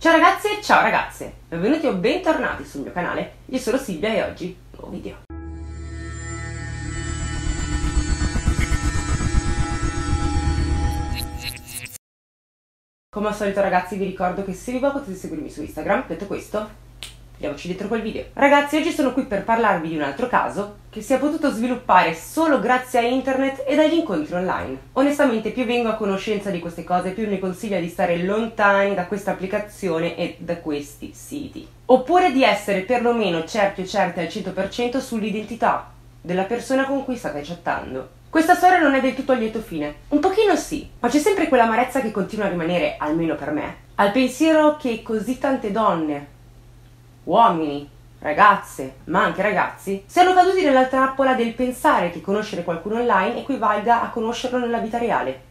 Ciao ragazzi e ciao ragazze, benvenuti o bentornati sul mio canale, io sono Silvia e oggi nuovo video. Come al solito ragazzi vi ricordo che se vi va potete seguirmi su Instagram, detto questo Andiamoci dietro quel video. Ragazzi, oggi sono qui per parlarvi di un altro caso che si è potuto sviluppare solo grazie a internet e dagli incontri online. Onestamente, più vengo a conoscenza di queste cose, più mi consiglia di stare lontani da questa applicazione e da questi siti. Oppure di essere perlomeno certi o certe al 100% sull'identità della persona con cui state chattando. Questa storia non è del tutto a lieto fine. Un pochino sì, ma c'è sempre quell'amarezza che continua a rimanere, almeno per me, al pensiero che così tante donne uomini, ragazze, ma anche ragazzi, siano caduti nella trappola del pensare che conoscere qualcuno online equivalga a conoscerlo nella vita reale.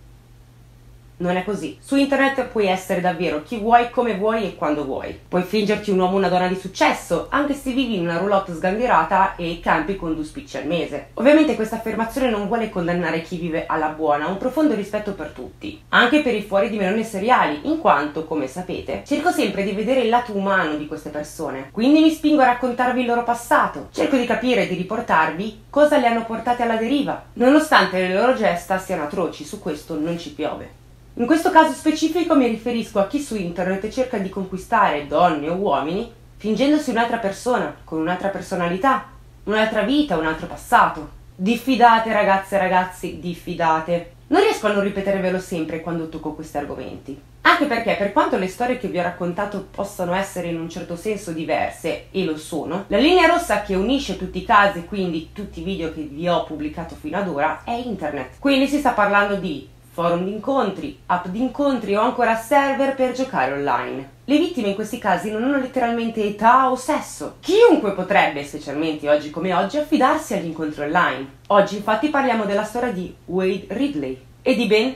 Non è così. Su internet puoi essere davvero chi vuoi, come vuoi e quando vuoi. Puoi fingerti un uomo o una donna di successo, anche se vivi in una roulotte sgangherata e campi con due spicci al mese. Ovviamente questa affermazione non vuole condannare chi vive alla buona, un profondo rispetto per tutti, anche per i fuori di melone seriali, in quanto, come sapete, cerco sempre di vedere il lato umano di queste persone. Quindi mi spingo a raccontarvi il loro passato, cerco di capire e di riportarvi cosa le hanno portate alla deriva. Nonostante le loro gesta siano atroci, su questo non ci piove. In questo caso specifico mi riferisco a chi su internet cerca di conquistare donne o uomini fingendosi un'altra persona, con un'altra personalità, un'altra vita, un altro passato. Diffidate ragazze e ragazzi, diffidate. Non riesco a non ripetervelo sempre quando tocco questi argomenti. Anche perché, per quanto le storie che vi ho raccontato possano essere in un certo senso diverse, e lo sono, la linea rossa che unisce tutti i casi, quindi tutti i video che vi ho pubblicato fino ad ora, è internet. Quindi si sta parlando di forum di incontri, app di incontri o ancora server per giocare online. Le vittime in questi casi non hanno letteralmente età o sesso. Chiunque potrebbe, specialmente oggi come oggi, affidarsi agli incontri online. Oggi infatti parliamo della storia di Wade Ridley e di ben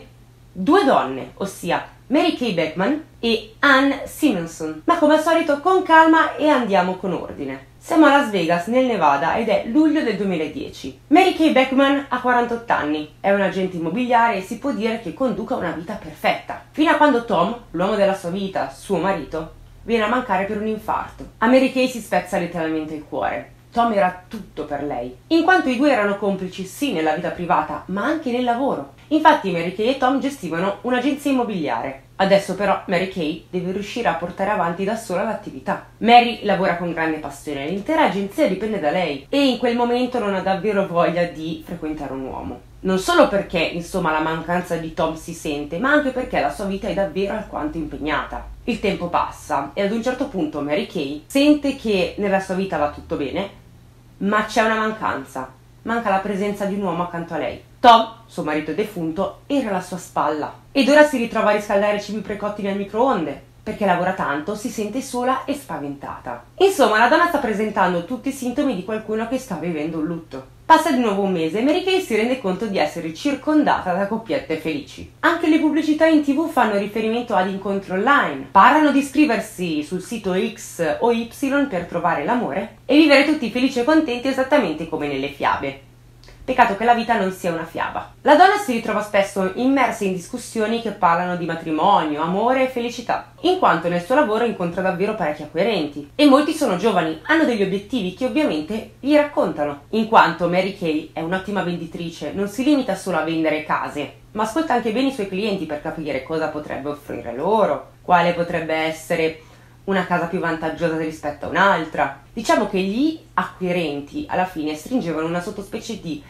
due donne, ossia Mary Kay Beckman e Anne Simonson. Ma come al solito con calma e andiamo con ordine. Siamo a Las Vegas, nel Nevada, ed è luglio del 2010. Mary Kay Beckman ha 48 anni, è un agente immobiliare e si può dire che conduca una vita perfetta. Fino a quando Tom, l'uomo della sua vita, suo marito, viene a mancare per un infarto. A Mary Kay si spezza letteralmente il cuore. Tom era tutto per lei, in quanto i due erano complici sì nella vita privata, ma anche nel lavoro. Infatti Mary Kay e Tom gestivano un'agenzia immobiliare. Adesso però Mary Kay deve riuscire a portare avanti da sola l'attività. Mary lavora con grande passione, l'intera agenzia dipende da lei e in quel momento non ha davvero voglia di frequentare un uomo. Non solo perché, insomma, la mancanza di Tom si sente, ma anche perché la sua vita è davvero alquanto impegnata. Il tempo passa e ad un certo punto Mary Kay sente che nella sua vita va tutto bene, ma c'è una mancanza. Manca la presenza di un uomo accanto a lei. Tom, suo marito defunto, era alla sua spalla ed ora si ritrova a riscaldare cibi precotti nel microonde perché lavora tanto, si sente sola e spaventata. Insomma, la donna sta presentando tutti i sintomi di qualcuno che sta vivendo un lutto. Passa di nuovo un mese e Mary Kay si rende conto di essere circondata da coppiette felici. Anche le pubblicità in tv fanno riferimento ad incontri online, parlano di iscriversi sul sito X o Y per trovare l'amore e vivere tutti felici e contenti esattamente come nelle fiabe. Peccato che la vita non sia una fiaba. La donna si ritrova spesso immersa in discussioni che parlano di matrimonio, amore e felicità, in quanto nel suo lavoro incontra davvero parecchi acquirenti. E molti sono giovani, hanno degli obiettivi che ovviamente gli raccontano, in quanto Mary Kay è un'ottima venditrice, non si limita solo a vendere case, ma ascolta anche bene i suoi clienti per capire cosa potrebbe offrire loro, quale potrebbe essere una casa più vantaggiosa rispetto a un'altra. Diciamo che gli acquirenti alla fine stringevano una sottospecie di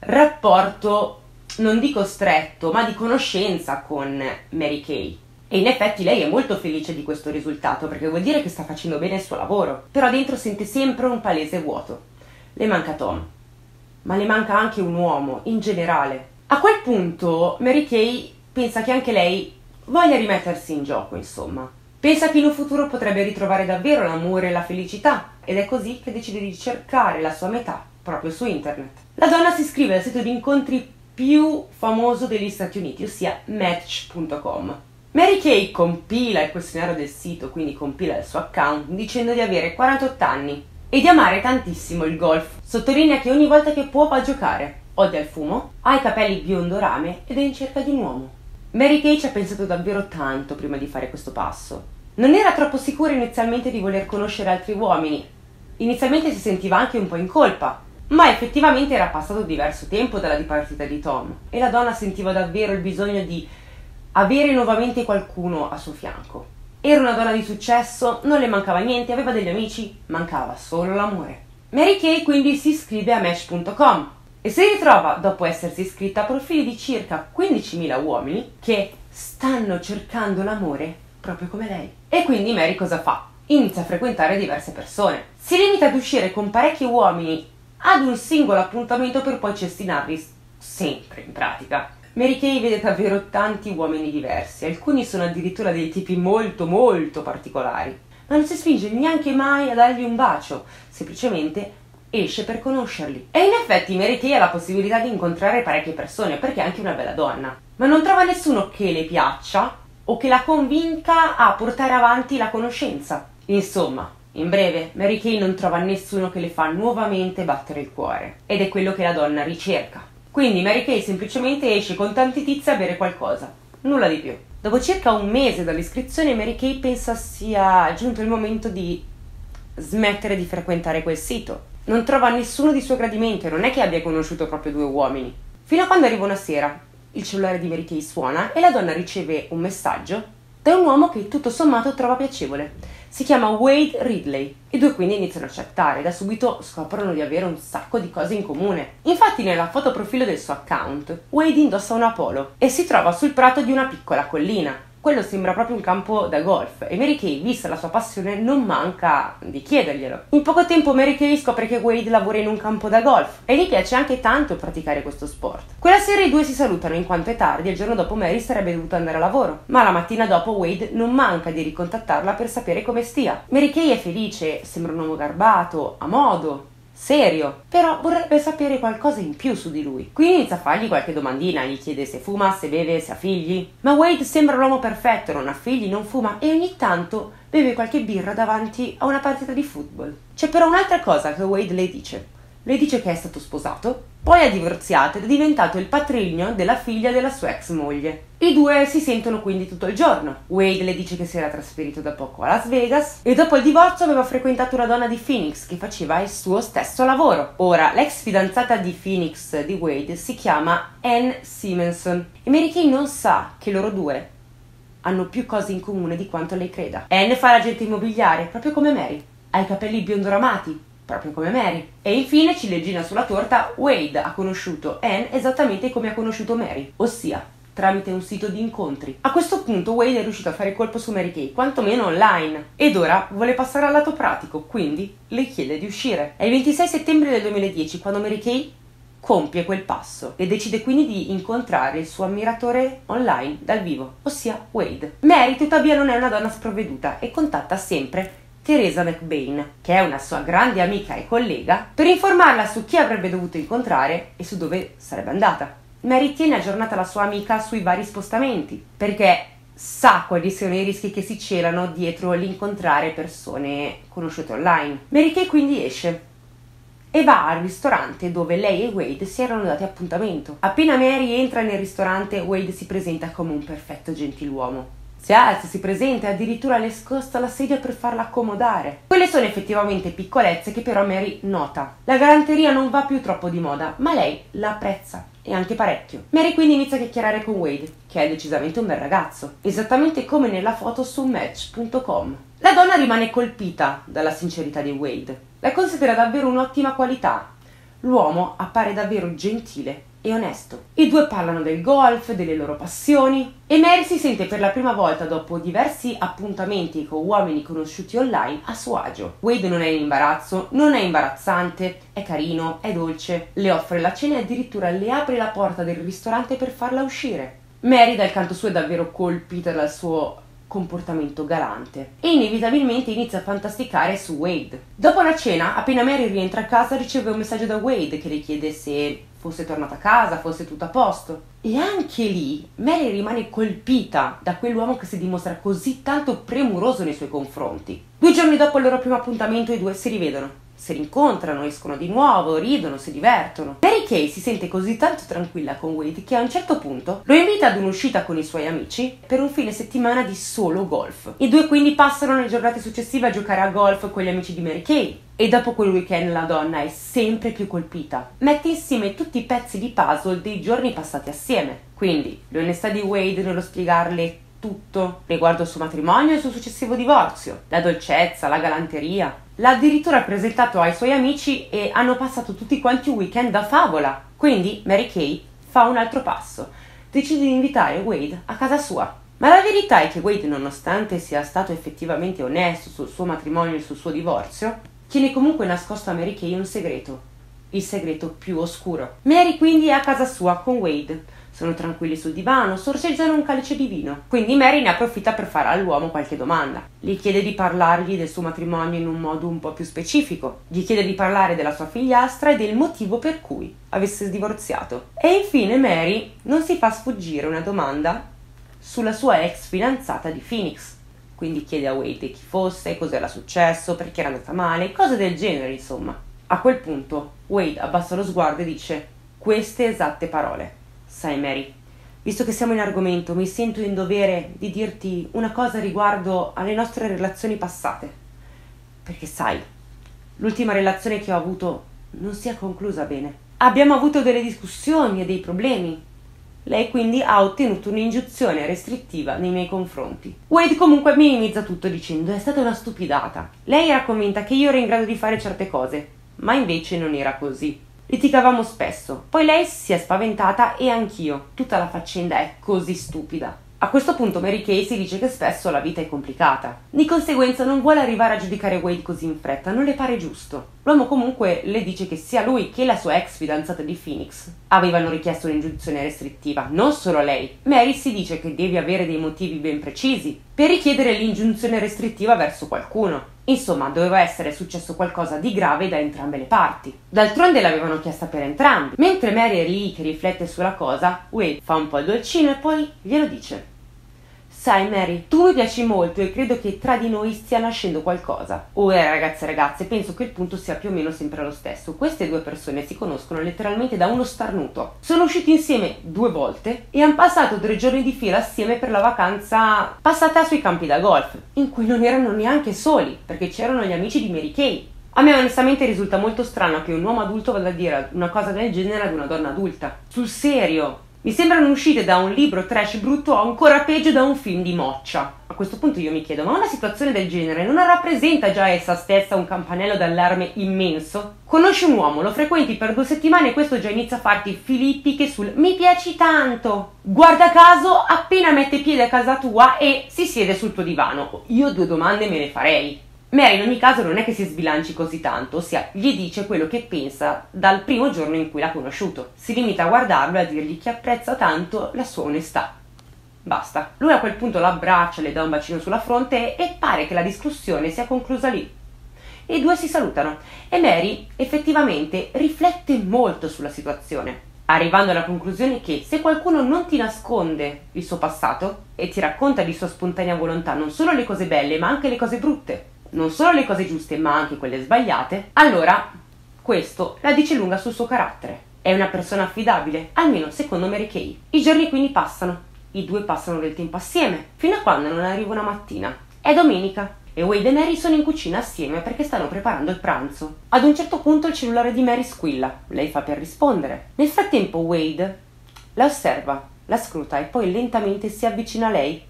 rapporto, non dico stretto, ma di conoscenza con Mary Kay. E in effetti lei è molto felice di questo risultato perché vuol dire che sta facendo bene il suo lavoro, però dentro sente sempre un palese vuoto. Le manca Tom, ma le manca anche un uomo in generale. A quel punto Mary Kay pensa che anche lei voglia rimettersi in gioco, insomma. Pensa che in un futuro potrebbe ritrovare davvero l'amore e la felicità ed è così che decide di cercare la sua metà proprio su internet. La donna si iscrive al sito di incontri più famoso degli Stati Uniti, ossia Match.com. Mary Kay compila il questionario del sito, quindi compila il suo account, dicendo di avere 48 anni e di amare tantissimo il golf. Sottolinea che ogni volta che può va a giocare, odia il fumo, ha i capelli biondo rame ed è in cerca di un uomo. Mary Kay ci ha pensato davvero tanto prima di fare questo passo. Non era troppo sicura inizialmente di voler conoscere altri uomini. Inizialmente si sentiva anche un po' in colpa, ma effettivamente era passato diverso tempo dalla dipartita di Tom e la donna sentiva davvero il bisogno di avere nuovamente qualcuno a suo fianco. Era una donna di successo, non le mancava niente, aveva degli amici, mancava solo l'amore. Mary Kay quindi si iscrive a Match.com e si ritrova, dopo essersi iscritta, a profili di circa 15.000 uomini che stanno cercando l'amore proprio come lei. E quindi Mary cosa fa? Inizia a frequentare diverse persone. Si limita ad uscire con parecchi uomini ad un singolo appuntamento per poi cestinarli sempre in pratica. Mary Kay vede davvero tanti uomini diversi, alcuni sono addirittura dei tipi molto molto particolari, ma non si spinge neanche mai a dargli un bacio, semplicemente esce per conoscerli. E in effetti Mary Kay ha la possibilità di incontrare parecchie persone perché è anche una bella donna, ma non trova nessuno che le piaccia o che la convinca a portare avanti la conoscenza. Insomma, in breve, Mary Kay non trova nessuno che le fa nuovamente battere il cuore, ed è quello che la donna ricerca. Quindi Mary Kay semplicemente esce con tanti tizi a bere qualcosa, nulla di più. Dopo circa un mese dall'iscrizione, Mary Kay pensa sia giunto il momento di smettere di frequentare quel sito. Non trova nessuno di suo gradimento e non è che abbia conosciuto proprio due uomini. Fino a quando arriva una sera, il cellulare di Mary Kay suona e la donna riceve un messaggio da un uomo che tutto sommato trova piacevole. Si chiama Wade Ridley. I due quindi iniziano a chattare e da subito scoprono di avere un sacco di cose in comune. Infatti nella foto profilo del suo account, Wade indossa una polo e si trova sul prato di una piccola collina quello sembra proprio un campo da golf e Mary Kay, vista la sua passione, non manca di chiederglielo. In poco tempo Mary Kay scopre che Wade lavora in un campo da golf e gli piace anche tanto praticare questo sport. Quella sera i due si salutano in quanto è tardi e il giorno dopo Mary sarebbe dovuta andare a lavoro, ma la mattina dopo Wade non manca di ricontattarla per sapere come stia. Mary Kay è felice, sembra un uomo garbato, a modo, serio, però vorrebbe sapere qualcosa in più su di lui. Quindi inizia a fargli qualche domandina, gli chiede se fuma, se beve, se ha figli. Ma Wade sembra l'uomo perfetto, non ha figli, non fuma e ogni tanto beve qualche birra davanti a una partita di football. C'è però un'altra cosa che Wade le dice. Le dice che è stato sposato, poi è divorziato ed è diventato il patrigno della figlia della sua ex moglie. I due si sentono quindi tutto il giorno. Wade le dice che si era trasferito da poco a Las Vegas e dopo il divorzio aveva frequentato una donna di Phoenix che faceva il suo stesso lavoro. Ora, l'ex fidanzata di Phoenix di Wade si chiama Anne Simonson e Mary Kay non sa che loro due hanno più cose in comune di quanto lei creda. Anne fa l'agente immobiliare, proprio come Mary. Ha i capelli biondo ramati, proprio come Mary. E infine, ciliegina sulla torta, Wade ha conosciuto Anne esattamente come ha conosciuto Mary, ossia tramite un sito di incontri. A questo punto Wade è riuscito a fare colpo su Mary Kay, quantomeno online, ed ora vuole passare al lato pratico, quindi le chiede di uscire. È il 26 settembre del 2010 quando Mary Kay compie quel passo e decide quindi di incontrare il suo ammiratore online dal vivo, ossia Wade. Mary tuttavia non è una donna sprovveduta e contatta sempre Teresa McBain, che è una sua grande amica e collega, per informarla su chi avrebbe dovuto incontrare e su dove sarebbe andata. Mary tiene aggiornata la sua amica sui vari spostamenti, perché sa quali sono i rischi che si celano dietro l'incontrare persone conosciute online. Mary Kay quindi esce e va al ristorante dove lei e Wade si erano dati appuntamento. Appena Mary entra nel ristorante, Wade si presenta come un perfetto gentiluomo. Si alza, si presenta e addirittura le scosta la sedia per farla accomodare. Quelle sono effettivamente piccolezze che però Mary nota. La galanteria non va più troppo di moda, ma lei la apprezza e anche parecchio. Mary quindi inizia a chiacchierare con Wade, che è decisamente un bel ragazzo, esattamente come nella foto su Match.com. La donna rimane colpita dalla sincerità di Wade. La considera davvero un'ottima qualità. L'uomo appare davvero gentile e onesto. I due parlano del golf, delle loro passioni e Mary si sente per la prima volta dopo diversi appuntamenti con uomini conosciuti online a suo agio. Wade non è in imbarazzo, non è imbarazzante, è carino, è dolce, le offre la cena e addirittura le apre la porta del ristorante per farla uscire. Mary dal canto suo è davvero colpita dal suo comportamento galante e inevitabilmente inizia a fantasticare su Wade. Dopo la cena, appena Mary rientra a casa, riceve un messaggio da Wade che le chiede se fosse tornata a casa, fosse tutto a posto. E anche lì Mary rimane colpita da quell'uomo che si dimostra così tanto premuroso nei suoi confronti. Due giorni dopo il loro primo appuntamento i due si rivedono si rincontrano, escono di nuovo, ridono, si divertono. Mary Kay si sente così tanto tranquilla con Wade che a un certo punto lo invita ad un'uscita con i suoi amici per un fine settimana di solo golf. I due quindi passano le giornate successive a giocare a golf con gli amici di Mary Kay. E dopo quel weekend la donna è sempre più colpita. Mette insieme tutti i pezzi di puzzle dei giorni passati assieme. Quindi l'onestà di Wade nello spiegarle tutto riguardo il suo matrimonio e il suo successivo divorzio, la dolcezza, la galanteria. L'ha addirittura presentato ai suoi amici e hanno passato tutti quanti un weekend da favola. Quindi Mary Kay fa un altro passo. Decide di invitare Wade a casa sua. Ma la verità è che Wade, nonostante sia stato effettivamente onesto sul suo matrimonio e sul suo divorzio, tiene comunque nascosto a Mary Kay un segreto. Il segreto più oscuro. Mary quindi è a casa sua con Wade sono tranquilli sul divano, sorseggiano un calice di vino. Quindi Mary ne approfitta per fare all'uomo qualche domanda. Gli chiede di parlargli del suo matrimonio in un modo un po' più specifico. Gli chiede di parlare della sua figliastra e del motivo per cui avesse divorziato. E infine Mary non si fa sfuggire una domanda sulla sua ex fidanzata di Phoenix. Quindi chiede a Wade chi fosse, cos'era successo, perché era andata male, cose del genere, insomma. A quel punto Wade abbassa lo sguardo e dice queste esatte parole. Sai Mary, visto che siamo in argomento, mi sento in dovere di dirti una cosa riguardo alle nostre relazioni passate. Perché sai, l'ultima relazione che ho avuto non si è conclusa bene. Abbiamo avuto delle discussioni e dei problemi. Lei quindi ha ottenuto un'ingiunzione restrittiva nei miei confronti. Wade comunque minimizza tutto dicendo è stata una stupidata. Lei era convinta che io ero in grado di fare certe cose, ma invece non era così. Litigavamo spesso, poi lei si è spaventata e anch'io. Tutta la faccenda è così stupida. A questo punto Mary Kay si dice che spesso la vita è complicata. Di conseguenza non vuole arrivare a giudicare Wade così in fretta, non le pare giusto. L'uomo comunque le dice che sia lui che la sua ex fidanzata di Phoenix avevano richiesto un'ingiunzione restrittiva, non solo lei. Mary si dice che devi avere dei motivi ben precisi per richiedere l'ingiunzione restrittiva verso qualcuno. Insomma, doveva essere successo qualcosa di grave da entrambe le parti. D'altronde l'avevano chiesta per entrambi. Mentre Mary è lì che riflette sulla cosa, Wade fa un po' il dolcino e poi glielo dice. Sai Mary, tu mi piaci molto e credo che tra di noi stia nascendo qualcosa. Oh eh, ragazze e ragazze, penso che il punto sia più o meno sempre lo stesso. Queste due persone si conoscono letteralmente da uno starnuto. Sono usciti insieme due volte e hanno passato tre giorni di fila assieme per la vacanza passata sui campi da golf, in cui non erano neanche soli, perché c'erano gli amici di Mary Kay. A me onestamente risulta molto strano che un uomo adulto vada a dire una cosa del genere ad una donna adulta. Sul serio, mi sembrano uscite da un libro trash brutto o ancora peggio da un film di moccia. A questo punto io mi chiedo, ma una situazione del genere non rappresenta già essa stessa un campanello d'allarme immenso? Conosci un uomo, lo frequenti per due settimane e questo già inizia a farti filippiche sul mi piaci tanto. Guarda caso, appena mette piede a casa tua e si siede sul tuo divano. Io due domande me ne farei. Mary in ogni caso non è che si sbilanci così tanto, ossia gli dice quello che pensa dal primo giorno in cui l'ha conosciuto. Si limita a guardarlo e a dirgli che apprezza tanto la sua onestà. Basta. Lui a quel punto l'abbraccia, le dà un bacino sulla fronte e pare che la discussione sia conclusa lì. I due si salutano e Mary effettivamente riflette molto sulla situazione, arrivando alla conclusione che se qualcuno non ti nasconde il suo passato e ti racconta di sua spontanea volontà non solo le cose belle ma anche le cose brutte, non solo le cose giuste ma anche quelle sbagliate, allora questo la dice lunga sul suo carattere. È una persona affidabile, almeno secondo Mary Kay. I giorni quindi passano, i due passano del tempo assieme, fino a quando non arriva una mattina. È domenica e Wade e Mary sono in cucina assieme perché stanno preparando il pranzo. Ad un certo punto il cellulare di Mary squilla, lei fa per rispondere. Nel frattempo Wade la osserva, la scruta e poi lentamente si avvicina a lei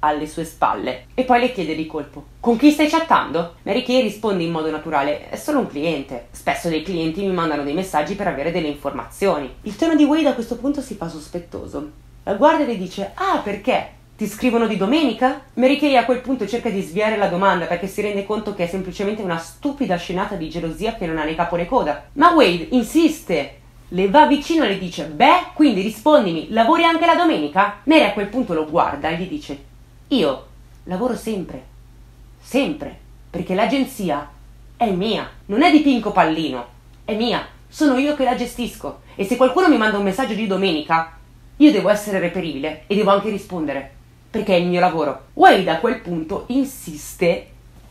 alle sue spalle e poi le chiede di colpo con chi stai chattando? Mary Kay risponde in modo naturale è solo un cliente spesso dei clienti mi mandano dei messaggi per avere delle informazioni il tono di Wade a questo punto si fa sospettoso la guardia le dice ah perché? Ti scrivono di domenica? Mary Kay a quel punto cerca di sviare la domanda perché si rende conto che è semplicemente una stupida scenata di gelosia che non ha né capo né coda. Ma Wade insiste, le va vicino e le dice: Beh, quindi rispondimi, lavori anche la domenica? Mary a quel punto lo guarda e gli dice: io lavoro sempre, sempre, perché l'agenzia è mia, non è di Pinco Pallino, è mia, sono io che la gestisco e se qualcuno mi manda un messaggio di domenica, io devo essere reperibile e devo anche rispondere, perché è il mio lavoro. Wade a quel punto insiste,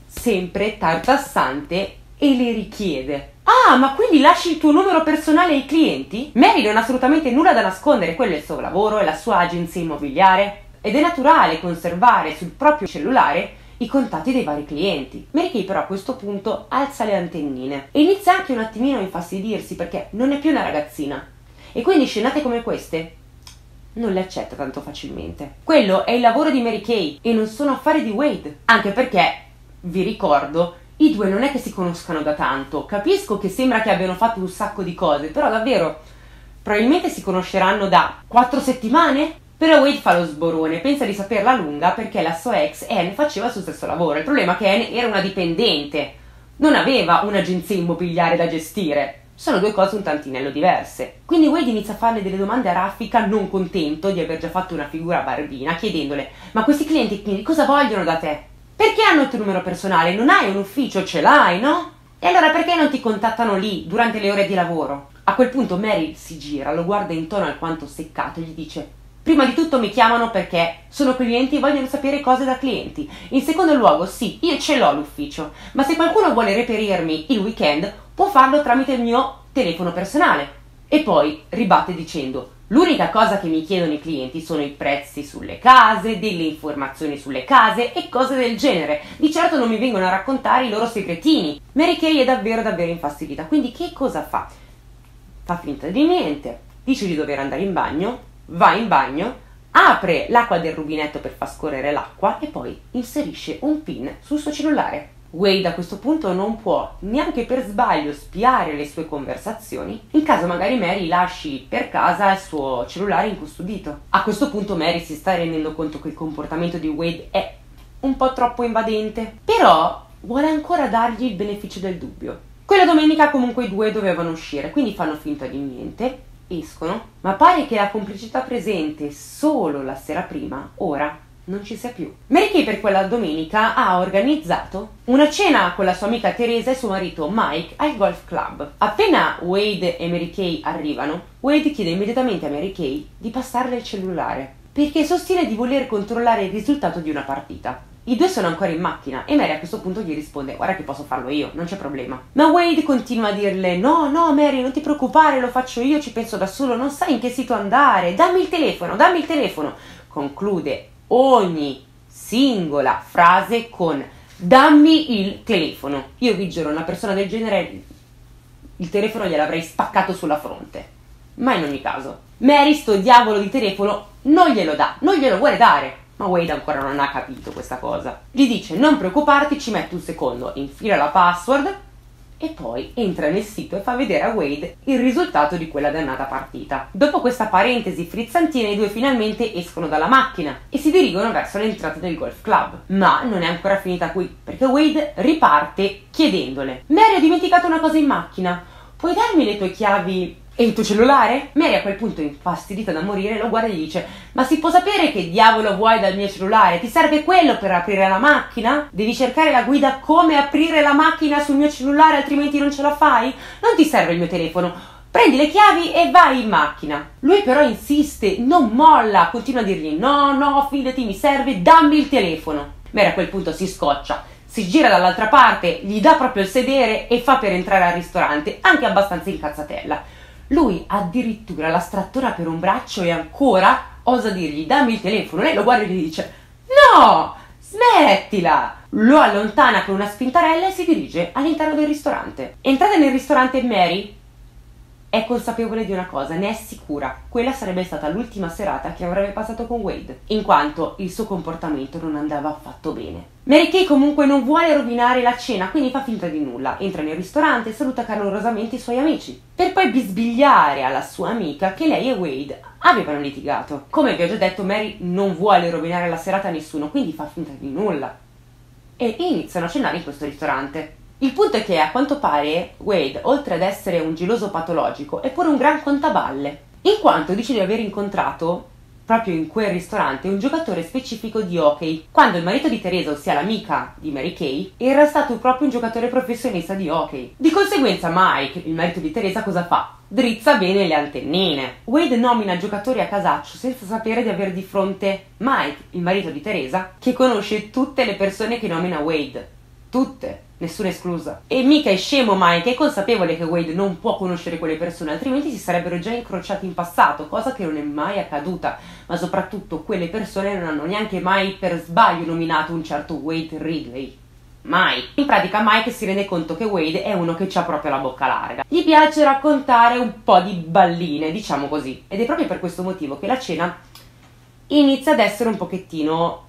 sempre tartassante e le richiede. Ah, ma quindi lasci il tuo numero personale ai clienti? Mary non ha assolutamente nulla da nascondere, quello è il suo lavoro, è la sua agenzia immobiliare ed è naturale conservare sul proprio cellulare i contatti dei vari clienti. Mary Kay però a questo punto alza le antennine e inizia anche un attimino a infastidirsi perché non è più una ragazzina e quindi scenate come queste non le accetta tanto facilmente. Quello è il lavoro di Mary Kay e non sono affari di Wade, anche perché, vi ricordo, i due non è che si conoscano da tanto. Capisco che sembra che abbiano fatto un sacco di cose, però davvero probabilmente si conosceranno da quattro settimane? Però Wade fa lo sborone, pensa di saperla lunga perché la sua ex Anne faceva il suo stesso lavoro. Il problema è che Anne era una dipendente, non aveva un'agenzia immobiliare da gestire. Sono due cose un tantinello diverse. Quindi Wade inizia a farle delle domande a raffica, non contento di aver già fatto una figura barbina, chiedendole: Ma questi clienti cosa vogliono da te? Perché hanno il tuo numero personale? Non hai un ufficio, ce l'hai, no? E allora perché non ti contattano lì, durante le ore di lavoro? A quel punto Mary si gira, lo guarda intorno alquanto seccato e gli dice: Prima di tutto mi chiamano perché sono clienti e vogliono sapere cose da clienti. In secondo luogo, sì, io ce l'ho l'ufficio, ma se qualcuno vuole reperirmi il weekend, può farlo tramite il mio telefono personale. E poi ribatte dicendo: L'unica cosa che mi chiedono i clienti sono i prezzi sulle case, delle informazioni sulle case e cose del genere. Di certo non mi vengono a raccontare i loro segretini. Mary Kay è davvero davvero infastidita, quindi che cosa fa? Fa finta di niente, dice di dover andare in bagno, va in bagno, apre l'acqua del rubinetto per far scorrere l'acqua e poi inserisce un pin sul suo cellulare. Wade a questo punto non può neanche per sbaglio spiare le sue conversazioni in caso magari Mary lasci per casa il suo cellulare incustodito. A questo punto Mary si sta rendendo conto che il comportamento di Wade è un po' troppo invadente, però vuole ancora dargli il beneficio del dubbio. Quella domenica comunque i due dovevano uscire, quindi fanno finta di niente, escono, ma pare che la complicità presente solo la sera prima, ora non ci sia più. Mary Kay per quella domenica ha organizzato una cena con la sua amica Teresa e suo marito Mike al golf club. Appena Wade e Mary Kay arrivano, Wade chiede immediatamente a Mary Kay di passarle il cellulare perché sostiene di voler controllare il risultato di una partita. I due sono ancora in macchina e Mary a questo punto gli risponde guarda che posso farlo io, non c'è problema. Ma Wade continua a dirle no, no Mary, non ti preoccupare, lo faccio io, ci penso da solo, non sai in che sito andare, dammi il telefono, dammi il telefono. Conclude ogni singola frase con dammi il telefono. Io vi giuro, una persona del genere il telefono gliel'avrei spaccato sulla fronte. Ma in ogni caso, Mary sto diavolo di telefono non glielo dà, non glielo vuole dare. Ma Wade ancora non ha capito questa cosa. Gli dice non preoccuparti, ci metto un secondo, infila la password e poi entra nel sito e fa vedere a Wade il risultato di quella dannata partita. Dopo questa parentesi frizzantina i due finalmente escono dalla macchina e si dirigono verso l'entrata del golf club. Ma non è ancora finita qui, perché Wade riparte chiedendole Mary ho dimenticato una cosa in macchina, puoi darmi le tue chiavi e il tuo cellulare? Mary a quel punto, infastidita da morire, lo guarda e gli dice: Ma si può sapere che diavolo vuoi dal mio cellulare? Ti serve quello per aprire la macchina? Devi cercare la guida come aprire la macchina sul mio cellulare, altrimenti non ce la fai? Non ti serve il mio telefono. Prendi le chiavi e vai in macchina. Lui però insiste, non molla, continua a dirgli: No, no, fidati, mi serve, dammi il telefono. Mary a quel punto si scoccia si gira dall'altra parte, gli dà proprio il sedere e fa per entrare al ristorante, anche abbastanza incazzatella. Lui addirittura la strattora per un braccio e ancora osa dirgli dammi il telefono. Lei lo guarda e gli dice no, smettila. Lo allontana con una spintarella e si dirige all'interno del ristorante. Entrate nel ristorante Mary è consapevole di una cosa, ne è sicura. Quella sarebbe stata l'ultima serata che avrebbe passato con Wade, in quanto il suo comportamento non andava affatto bene. Mary Kay comunque non vuole rovinare la cena, quindi fa finta di nulla. Entra nel ristorante e saluta calorosamente i suoi amici, per poi bisbigliare alla sua amica che lei e Wade avevano litigato. Come vi ho già detto, Mary non vuole rovinare la serata a nessuno, quindi fa finta di nulla. E iniziano a cenare in questo ristorante. Il punto è che a quanto pare Wade, oltre ad essere un geloso patologico, è pure un gran contaballe, in quanto dice di aver incontrato proprio in quel ristorante un giocatore specifico di hockey, quando il marito di Teresa, ossia l'amica di Mary Kay, era stato proprio un giocatore professionista di hockey. Di conseguenza Mike, il marito di Teresa, cosa fa? Drizza bene le antennine. Wade nomina giocatori a casaccio senza sapere di avere di fronte Mike, il marito di Teresa, che conosce tutte le persone che nomina Wade. Tutte nessuna esclusa. E mica è scemo Mike, è consapevole che Wade non può conoscere quelle persone, altrimenti si sarebbero già incrociati in passato, cosa che non è mai accaduta. Ma soprattutto quelle persone non hanno neanche mai per sbaglio nominato un certo Wade Ridley. Mai. In pratica Mike si rende conto che Wade è uno che ha proprio la bocca larga. Gli piace raccontare un po' di balline, diciamo così. Ed è proprio per questo motivo che la cena inizia ad essere un pochettino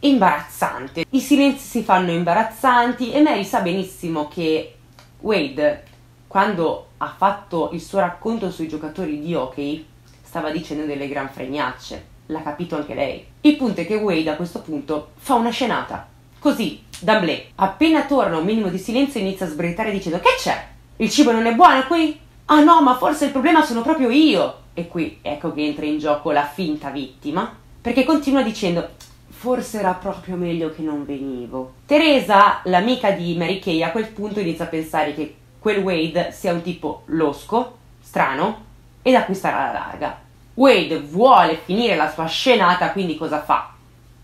imbarazzante. I silenzi si fanno imbarazzanti e Mary sa benissimo che Wade, quando ha fatto il suo racconto sui giocatori di hockey, stava dicendo delle gran fregnacce. L'ha capito anche lei. Il punto è che Wade a questo punto fa una scenata. Così, d'amblè. Appena torna un minimo di silenzio inizia a sbrettare dicendo Che c'è? Il cibo non è buono qui? Ah no, ma forse il problema sono proprio io. E qui ecco che entra in gioco la finta vittima, perché continua dicendo forse era proprio meglio che non venivo. Teresa, l'amica di Mary Kay, a quel punto inizia a pensare che quel Wade sia un tipo losco, strano, e da cui starà la larga. Wade vuole finire la sua scenata, quindi cosa fa?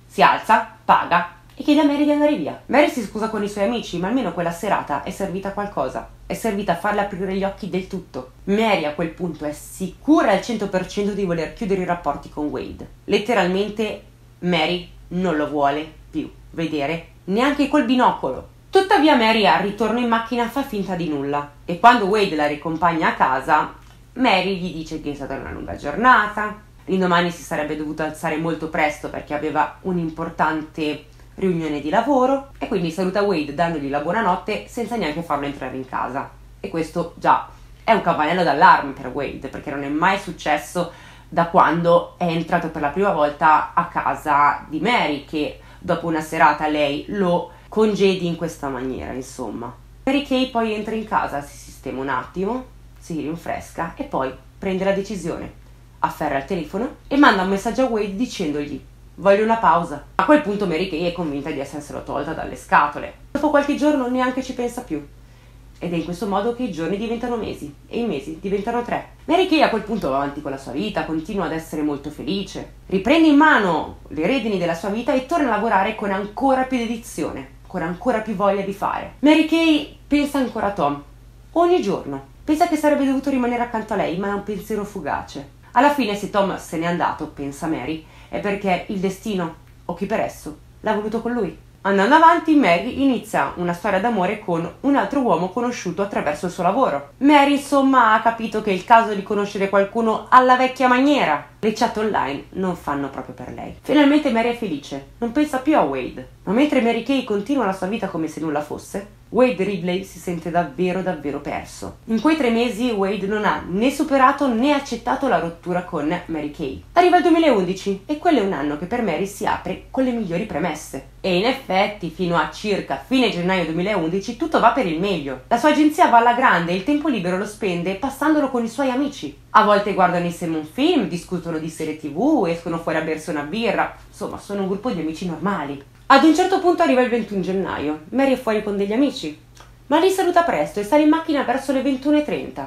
Si alza, paga e chiede a Mary di andare via. Mary si scusa con i suoi amici, ma almeno quella serata è servita a qualcosa. È servita a farle aprire gli occhi del tutto. Mary a quel punto è sicura al 100% di voler chiudere i rapporti con Wade. Letteralmente Mary non lo vuole più vedere neanche col binocolo. Tuttavia Mary al ritorno in macchina fa finta di nulla e quando Wade la ricompagna a casa, Mary gli dice che è stata una lunga giornata, l'indomani si sarebbe dovuto alzare molto presto perché aveva un'importante riunione di lavoro e quindi saluta Wade dandogli la buonanotte senza neanche farlo entrare in casa. E questo già è un campanello d'allarme per Wade perché non è mai successo da quando è entrato per la prima volta a casa di Mary, che dopo una serata lei lo congedi in questa maniera, insomma. Mary Kay poi entra in casa, si sistema un attimo, si rinfresca e poi prende la decisione. Afferra il telefono e manda un messaggio a Wade dicendogli voglio una pausa. A quel punto Mary Kay è convinta di esserselo tolta dalle scatole. Dopo qualche giorno neanche ci pensa più. Ed è in questo modo che i giorni diventano mesi e i mesi diventano tre. Mary Kay a quel punto va avanti con la sua vita, continua ad essere molto felice, riprende in mano le redini della sua vita e torna a lavorare con ancora più dedizione, con ancora più voglia di fare. Mary Kay pensa ancora a Tom, ogni giorno. Pensa che sarebbe dovuto rimanere accanto a lei, ma è un pensiero fugace. Alla fine, se Tom se n'è andato, pensa Mary, è perché il destino, o chi per esso, l'ha voluto con lui. Andando avanti, Mary inizia una storia d'amore con un altro uomo conosciuto attraverso il suo lavoro. Mary, insomma, ha capito che è il caso di conoscere qualcuno alla vecchia maniera. Le chat online non fanno proprio per lei. Finalmente Mary è felice, non pensa più a Wade. Ma mentre Mary Kay continua la sua vita come se nulla fosse, Wade Ridley si sente davvero davvero perso. In quei tre mesi Wade non ha né superato né accettato la rottura con Mary Kay. Arriva il 2011 e quello è un anno che per Mary si apre con le migliori premesse. E in effetti fino a circa fine gennaio 2011 tutto va per il meglio. La sua agenzia va alla grande e il tempo libero lo spende passandolo con i suoi amici. A volte guardano insieme un film, discutono di serie tv, escono fuori a bersi una birra, insomma sono un gruppo di amici normali. Ad un certo punto arriva il 21 gennaio. Mary è fuori con degli amici, ma li saluta presto e sale in macchina verso le 21.30.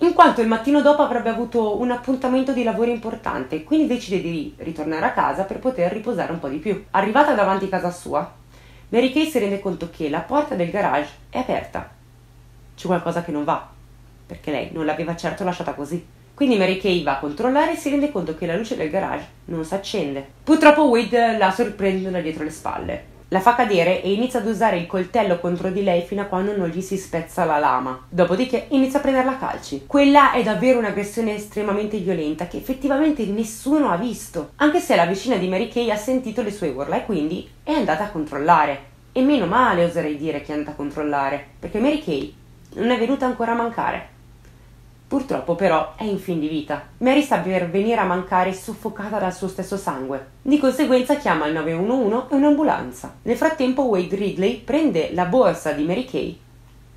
In quanto il mattino dopo avrebbe avuto un appuntamento di lavoro importante, quindi decide di ritornare a casa per poter riposare un po' di più. Arrivata davanti a casa sua, Mary Kay si rende conto che la porta del garage è aperta. C'è qualcosa che non va, perché lei non l'aveva certo lasciata così. Quindi Mary Kay va a controllare e si rende conto che la luce del garage non si accende. Purtroppo Wade la sorprende da dietro le spalle. La fa cadere e inizia ad usare il coltello contro di lei fino a quando non gli si spezza la lama. Dopodiché inizia a prenderla a calci. Quella è davvero un'aggressione estremamente violenta che effettivamente nessuno ha visto, anche se la vicina di Mary Kay ha sentito le sue urla e quindi è andata a controllare. E meno male oserei dire che è andata a controllare, perché Mary Kay non è venuta ancora a mancare. Purtroppo però è in fin di vita. Mary sta per venire a mancare soffocata dal suo stesso sangue. Di conseguenza chiama il 911 e un'ambulanza. Nel frattempo Wade Ridley prende la borsa di Mary Kay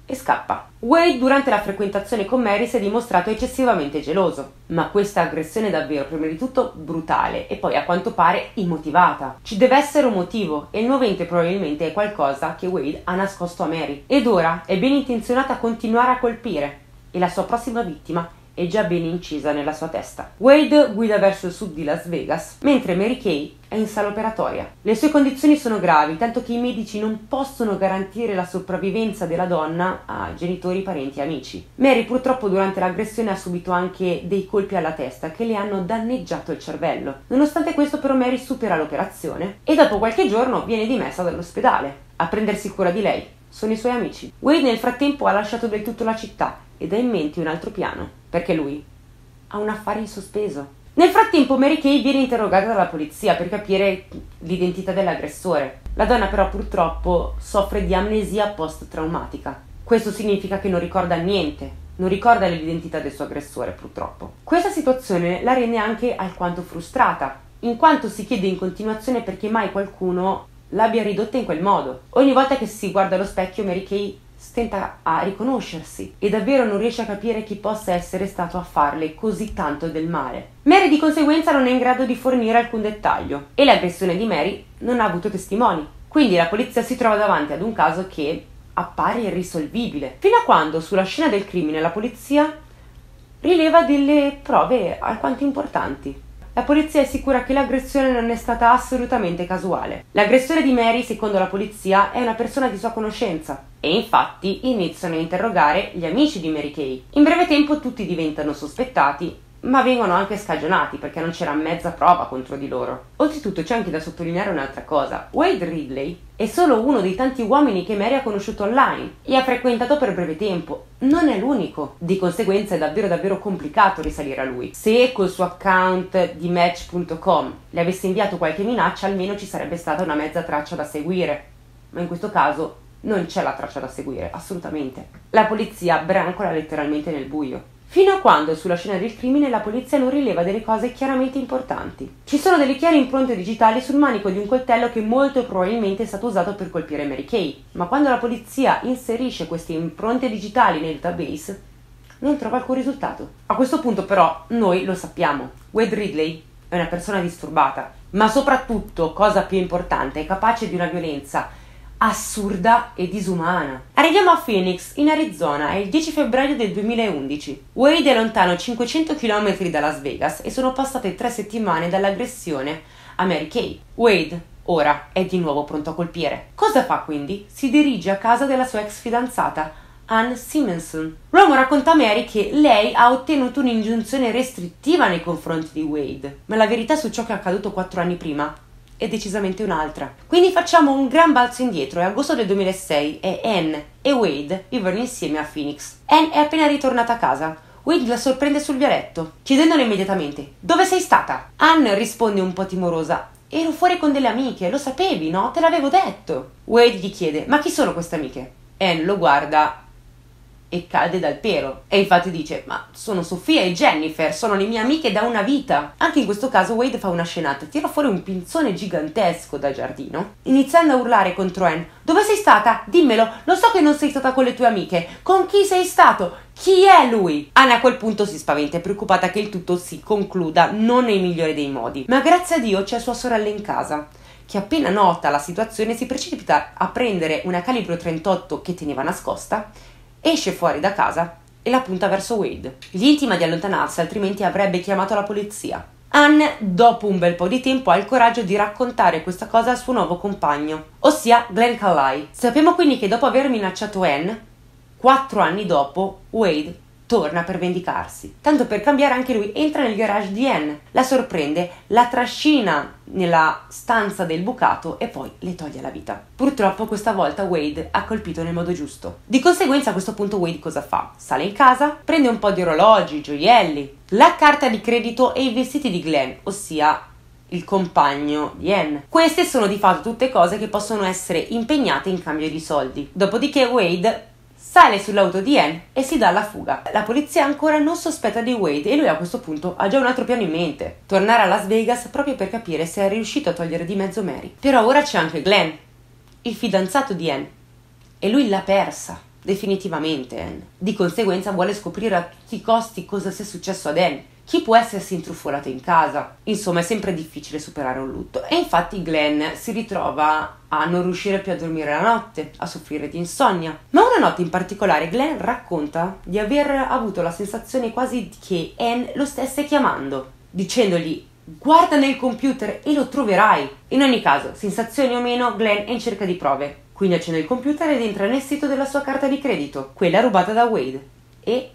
e scappa. Wade durante la frequentazione con Mary si è dimostrato eccessivamente geloso, ma questa aggressione è davvero prima di tutto brutale e poi a quanto pare immotivata. Ci deve essere un motivo e il movente probabilmente è qualcosa che Wade ha nascosto a Mary ed ora è ben intenzionata a continuare a colpire e la sua prossima vittima è già ben incisa nella sua testa. Wade guida verso il sud di Las Vegas, mentre Mary Kay è in sala operatoria. Le sue condizioni sono gravi, tanto che i medici non possono garantire la sopravvivenza della donna a genitori, parenti e amici. Mary purtroppo durante l'aggressione ha subito anche dei colpi alla testa che le hanno danneggiato il cervello. Nonostante questo però Mary supera l'operazione e dopo qualche giorno viene dimessa dall'ospedale. A prendersi cura di lei sono i suoi amici. Wade nel frattempo ha lasciato del tutto la città ed ha in mente un altro piano, perché lui ha un affare in sospeso. Nel frattempo Mary Kay viene interrogata dalla polizia per capire l'identità dell'aggressore. La donna però purtroppo soffre di amnesia post-traumatica. Questo significa che non ricorda niente, non ricorda l'identità del suo aggressore purtroppo. Questa situazione la rende anche alquanto frustrata, in quanto si chiede in continuazione perché mai qualcuno l'abbia ridotta in quel modo. Ogni volta che si guarda allo specchio Mary Kay stenta a riconoscersi e davvero non riesce a capire chi possa essere stato a farle così tanto del male. Mary di conseguenza non è in grado di fornire alcun dettaglio e l'aggressione di Mary non ha avuto testimoni. Quindi la polizia si trova davanti ad un caso che appare irrisolvibile, fino a quando sulla scena del crimine la polizia rileva delle prove alquanto importanti. La polizia è sicura che l'aggressione non è stata assolutamente casuale. L'aggressore di Mary, secondo la polizia, è una persona di sua conoscenza e infatti iniziano a interrogare gli amici di Mary Kay. In breve tempo tutti diventano sospettati ma vengono anche scagionati perché non c'era mezza prova contro di loro. Oltretutto c'è anche da sottolineare un'altra cosa. Wade Ridley è solo uno dei tanti uomini che Mary ha conosciuto online e ha frequentato per breve tempo. Non è l'unico. Di conseguenza è davvero davvero complicato risalire a lui. Se col suo account di match.com le avesse inviato qualche minaccia, almeno ci sarebbe stata una mezza traccia da seguire. Ma in questo caso non c'è la traccia da seguire, assolutamente. La polizia brancola letteralmente nel buio fino a quando sulla scena del crimine la polizia non rileva delle cose chiaramente importanti. Ci sono delle chiare impronte digitali sul manico di un coltello che molto probabilmente è stato usato per colpire Mary Kay, ma quando la polizia inserisce queste impronte digitali nel database non trova alcun risultato. A questo punto però noi lo sappiamo, Wade Ridley è una persona disturbata, ma soprattutto, cosa più importante, è capace di una violenza assurda e disumana. Arriviamo a Phoenix, in Arizona, è il 10 febbraio del 2011. Wade è lontano 500 km da Las Vegas e sono passate tre settimane dall'aggressione a Mary Kay. Wade, ora, è di nuovo pronto a colpire. Cosa fa quindi? Si dirige a casa della sua ex fidanzata, Ann Simonson. L'uomo racconta a Mary che lei ha ottenuto un'ingiunzione restrittiva nei confronti di Wade, ma la verità su ciò che è accaduto quattro anni prima è decisamente un'altra. Quindi facciamo un gran balzo indietro. È agosto del 2006 e Anne e Wade vivono insieme a Phoenix. Anne è appena ritornata a casa. Wade la sorprende sul vialetto, chiedendole immediatamente: Dove sei stata? Anne risponde un po' timorosa: Ero fuori con delle amiche, lo sapevi, no? Te l'avevo detto. Wade gli chiede: Ma chi sono queste amiche? Anne lo guarda e cade dal pelo. E infatti dice: Ma sono Sofia e Jennifer, sono le mie amiche da una vita. Anche in questo caso Wade fa una scenata, tira fuori un pinzone gigantesco dal giardino, iniziando a urlare contro Anne: Dove sei stata? Dimmelo, lo so che non sei stata con le tue amiche. Con chi sei stato? Chi è lui? Anna a quel punto si spaventa e preoccupata che il tutto si concluda non nei migliori dei modi. Ma grazie a Dio c'è sua sorella in casa che appena nota la situazione si precipita a prendere una calibro 38 che teneva nascosta esce fuori da casa e la punta verso Wade. Gli intima di allontanarsi, altrimenti avrebbe chiamato la polizia. Anne, dopo un bel po' di tempo, ha il coraggio di raccontare questa cosa al suo nuovo compagno, ossia Glenn Callai. Sappiamo quindi che dopo aver minacciato Anne, quattro anni dopo, Wade torna per vendicarsi. Tanto per cambiare anche lui entra nel garage di Anne, la sorprende, la trascina nella stanza del bucato e poi le toglie la vita. Purtroppo questa volta Wade ha colpito nel modo giusto. Di conseguenza a questo punto Wade cosa fa? Sale in casa, prende un po' di orologi, gioielli, la carta di credito e i vestiti di Glenn, ossia il compagno di Anne. Queste sono di fatto tutte cose che possono essere impegnate in cambio di soldi. Dopodiché Wade sale sull'auto di Anne e si dà alla fuga. La polizia ancora non sospetta di Wade e lui a questo punto ha già un altro piano in mente, tornare a Las Vegas proprio per capire se è riuscito a togliere di mezzo Mary. Però ora c'è anche Glenn, il fidanzato di Anne, e lui l'ha persa. Definitivamente Anne. Di conseguenza vuole scoprire a tutti i costi cosa sia successo ad Anne chi può essersi intrufolato in casa? Insomma, è sempre difficile superare un lutto e infatti Glenn si ritrova a non riuscire più a dormire la notte, a soffrire di insonnia. Ma una notte in particolare Glenn racconta di aver avuto la sensazione quasi che Anne lo stesse chiamando, dicendogli guarda nel computer e lo troverai. In ogni caso, sensazioni o meno, Glenn è in cerca di prove. Quindi accende il computer ed entra nel sito della sua carta di credito, quella rubata da Wade, e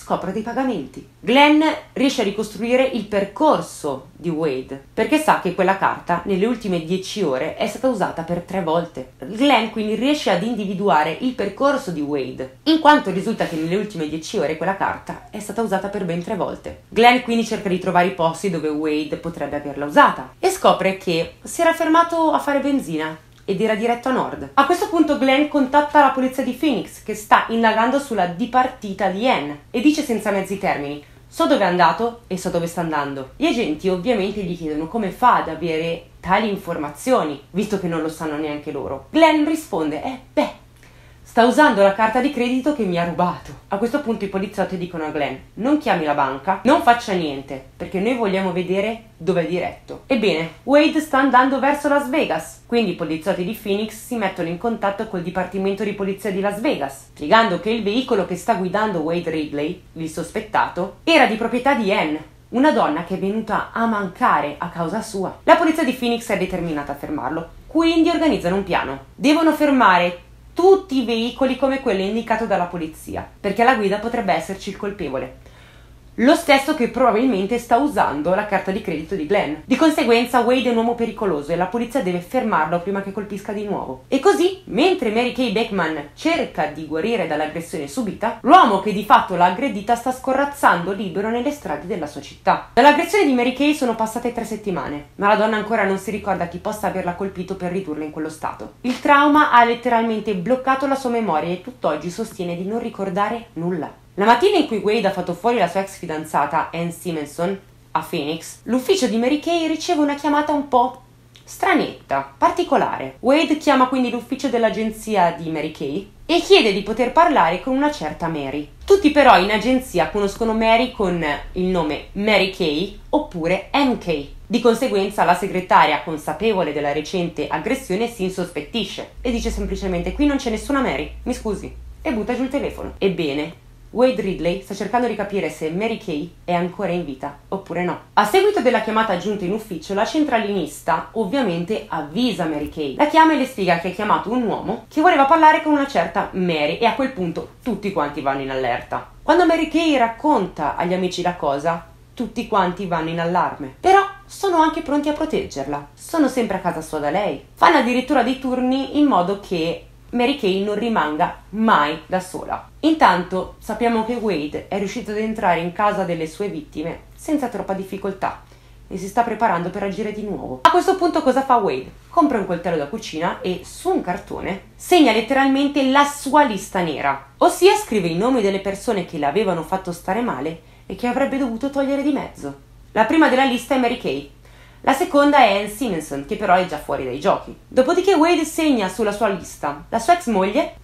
scopre dei pagamenti. Glenn riesce a ricostruire il percorso di Wade perché sa che quella carta nelle ultime 10 ore è stata usata per tre volte. Glenn quindi riesce ad individuare il percorso di Wade, in quanto risulta che nelle ultime 10 ore quella carta è stata usata per ben tre volte. Glenn quindi cerca di trovare i posti dove Wade potrebbe averla usata e scopre che si era fermato a fare benzina ed era diretto a nord. A questo punto Glenn contatta la polizia di Phoenix che sta indagando sulla dipartita di Anne e dice senza mezzi termini So dove è andato e so dove sta andando. Gli agenti ovviamente gli chiedono come fa ad avere tali informazioni, visto che non lo sanno neanche loro. Glenn risponde, eh beh, Sta usando la carta di credito che mi ha rubato. A questo punto i poliziotti dicono a Glenn: Non chiami la banca, non faccia niente, perché noi vogliamo vedere dove è diretto. Ebbene, Wade sta andando verso Las Vegas, quindi i poliziotti di Phoenix si mettono in contatto col dipartimento di polizia di Las Vegas, spiegando che il veicolo che sta guidando Wade Ridley, il sospettato, era di proprietà di Anne, una donna che è venuta a mancare a causa sua. La polizia di Phoenix è determinata a fermarlo, quindi organizzano un piano. Devono fermare tutti i veicoli come quello indicato dalla polizia, perché alla guida potrebbe esserci il colpevole lo stesso che probabilmente sta usando la carta di credito di Glenn. Di conseguenza Wade è un uomo pericoloso e la polizia deve fermarlo prima che colpisca di nuovo. E così, mentre Mary Kay Beckman cerca di guarire dall'aggressione subita, l'uomo che di fatto l'ha aggredita sta scorrazzando libero nelle strade della sua città. Dall'aggressione di Mary Kay sono passate tre settimane, ma la donna ancora non si ricorda chi possa averla colpito per ridurla in quello stato. Il trauma ha letteralmente bloccato la sua memoria e tutt'oggi sostiene di non ricordare nulla. La mattina in cui Wade ha fatto fuori la sua ex fidanzata Anne Simonson a Phoenix, l'ufficio di Mary Kay riceve una chiamata un po' stranetta, particolare. Wade chiama quindi l'ufficio dell'agenzia di Mary Kay e chiede di poter parlare con una certa Mary. Tutti però in agenzia conoscono Mary con il nome Mary Kay oppure MK. Di conseguenza la segretaria, consapevole della recente aggressione, si insospettisce e dice semplicemente qui non c'è nessuna Mary, mi scusi, e butta giù il telefono. Ebbene, Wade Ridley sta cercando di capire se Mary Kay è ancora in vita oppure no. A seguito della chiamata giunta in ufficio, la centralinista ovviamente avvisa Mary Kay. La chiama e le spiega che ha chiamato un uomo che voleva parlare con una certa Mary e a quel punto tutti quanti vanno in allerta. Quando Mary Kay racconta agli amici la cosa, tutti quanti vanno in allarme. Però sono anche pronti a proteggerla. Sono sempre a casa sua da lei. Fanno addirittura dei turni in modo che Mary Kay non rimanga mai da sola. Intanto sappiamo che Wade è riuscito ad entrare in casa delle sue vittime senza troppa difficoltà e si sta preparando per agire di nuovo. A questo punto cosa fa Wade? Compra un coltello da cucina e su un cartone segna letteralmente la sua lista nera, ossia scrive i nomi delle persone che le avevano fatto stare male e che avrebbe dovuto togliere di mezzo. La prima della lista è Mary Kay, la seconda è Anne Simonson, che però è già fuori dai giochi. Dopodiché Wade segna sulla sua lista la sua ex moglie,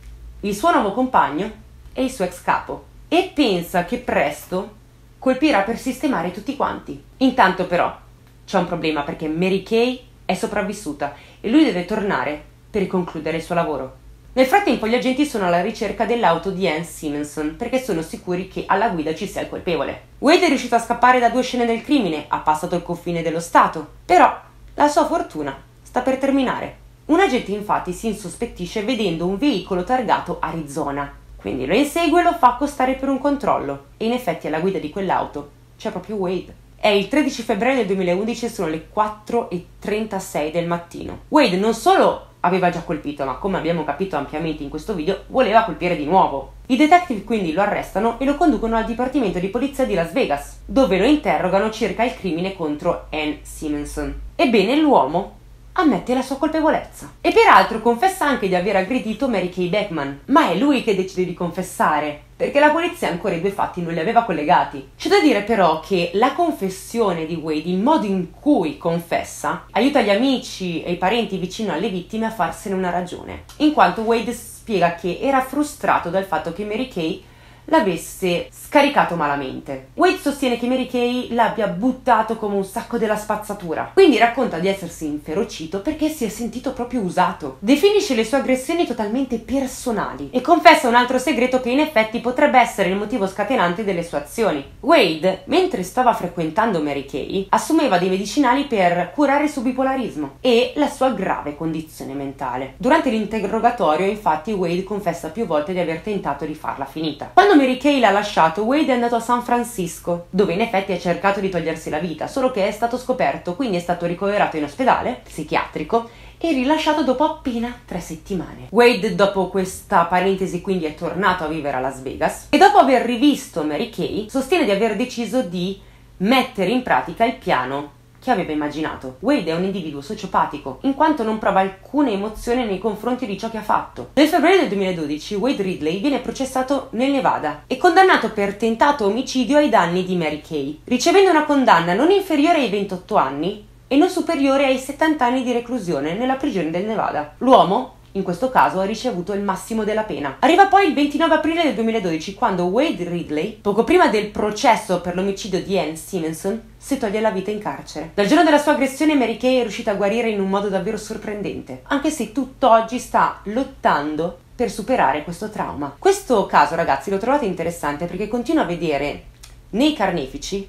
il suo nuovo compagno e il suo ex capo. E pensa che presto colpirà per sistemare tutti quanti. Intanto però c'è un problema perché Mary Kay è sopravvissuta e lui deve tornare per concludere il suo lavoro. Nel frattempo gli agenti sono alla ricerca dell'auto di Anne Simonson perché sono sicuri che alla guida ci sia il colpevole. Wade è riuscito a scappare da due scene del crimine, ha passato il confine dello Stato, però la sua fortuna sta per terminare. Un agente infatti si insospettisce vedendo un veicolo targato Arizona, quindi lo insegue e lo fa accostare per un controllo e in effetti alla guida di quell'auto c'è proprio Wade. È il 13 febbraio del 2011 e sono le 4.36 del mattino. Wade non solo aveva già colpito, ma come abbiamo capito ampiamente in questo video, voleva colpire di nuovo. I detective quindi lo arrestano e lo conducono al Dipartimento di Polizia di Las Vegas, dove lo interrogano circa il crimine contro Anne Simonson. Ebbene, l'uomo ammette la sua colpevolezza. E peraltro confessa anche di aver aggredito Mary Kay Beckman, ma è lui che decide di confessare, perché la polizia ancora i due fatti non li aveva collegati. C'è da dire però che la confessione di Wade, il modo in cui confessa, aiuta gli amici e i parenti vicino alle vittime a farsene una ragione, in quanto Wade spiega che era frustrato dal fatto che Mary Kay l'avesse scaricato malamente. Wade sostiene che Mary Kay l'abbia buttato come un sacco della spazzatura, quindi racconta di essersi inferocito perché si è sentito proprio usato. Definisce le sue aggressioni totalmente personali e confessa un altro segreto che in effetti potrebbe essere il motivo scatenante delle sue azioni. Wade, mentre stava frequentando Mary Kay, assumeva dei medicinali per curare il suo bipolarismo e la sua grave condizione mentale. Durante l'interrogatorio, infatti, Wade confessa più volte di aver tentato di farla finita. Quando Mary Kay l'ha lasciato, Wade è andato a San Francisco, dove in effetti ha cercato di togliersi la vita, solo che è stato scoperto, quindi è stato ricoverato in ospedale psichiatrico e rilasciato dopo appena tre settimane. Wade, dopo questa parentesi, quindi è tornato a vivere a Las Vegas e dopo aver rivisto Mary Kay, sostiene di aver deciso di mettere in pratica il piano che aveva immaginato. Wade è un individuo sociopatico, in quanto non prova alcuna emozione nei confronti di ciò che ha fatto. Nel febbraio del 2012 Wade Ridley viene processato nel Nevada e condannato per tentato omicidio ai danni di Mary Kay, ricevendo una condanna non inferiore ai 28 anni e non superiore ai 70 anni di reclusione nella prigione del Nevada. L'uomo in questo caso ha ricevuto il massimo della pena. Arriva poi il 29 aprile del 2012 quando Wade Ridley, poco prima del processo per l'omicidio di Anne Stevenson, si toglie la vita in carcere. Dal giorno della sua aggressione Mary Kay è riuscita a guarire in un modo davvero sorprendente, anche se tutt'oggi sta lottando per superare questo trauma. Questo caso, ragazzi, lo trovate interessante perché continua a vedere nei carnefici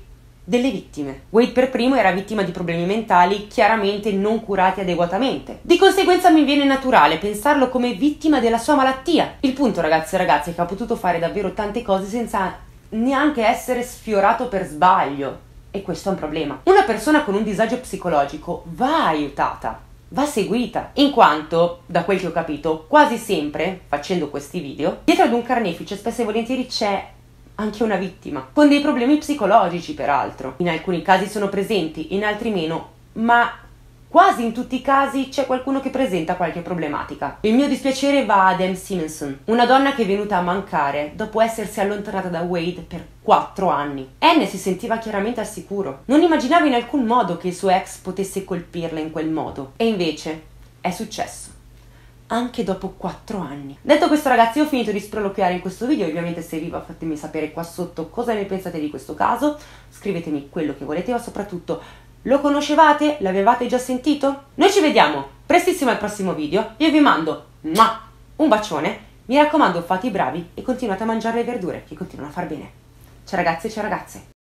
delle vittime. Wade per primo era vittima di problemi mentali chiaramente non curati adeguatamente. Di conseguenza mi viene naturale pensarlo come vittima della sua malattia. Il punto, ragazzi e ragazze, è che ha potuto fare davvero tante cose senza neanche essere sfiorato per sbaglio. E questo è un problema. Una persona con un disagio psicologico va aiutata, va seguita, in quanto, da quel che ho capito, quasi sempre, facendo questi video, dietro ad un carnefice spesso e volentieri c'è anche una vittima, con dei problemi psicologici peraltro. In alcuni casi sono presenti, in altri meno, ma quasi in tutti i casi c'è qualcuno che presenta qualche problematica. Il mio dispiacere va ad Em Simonson, una donna che è venuta a mancare dopo essersi allontanata da Wade per quattro anni. Anne si sentiva chiaramente al sicuro, non immaginava in alcun modo che il suo ex potesse colpirla in quel modo, e invece è successo anche dopo 4 anni. Detto questo ragazzi, ho finito di sproloquiare in questo video, ovviamente se vi va fatemi sapere qua sotto cosa ne pensate di questo caso, scrivetemi quello che volete, ma soprattutto lo conoscevate? L'avevate già sentito? Noi ci vediamo prestissimo al prossimo video, io vi mando un bacione, mi raccomando fate i bravi e continuate a mangiare le verdure che continuano a far bene. Ciao ragazzi e ciao ragazze!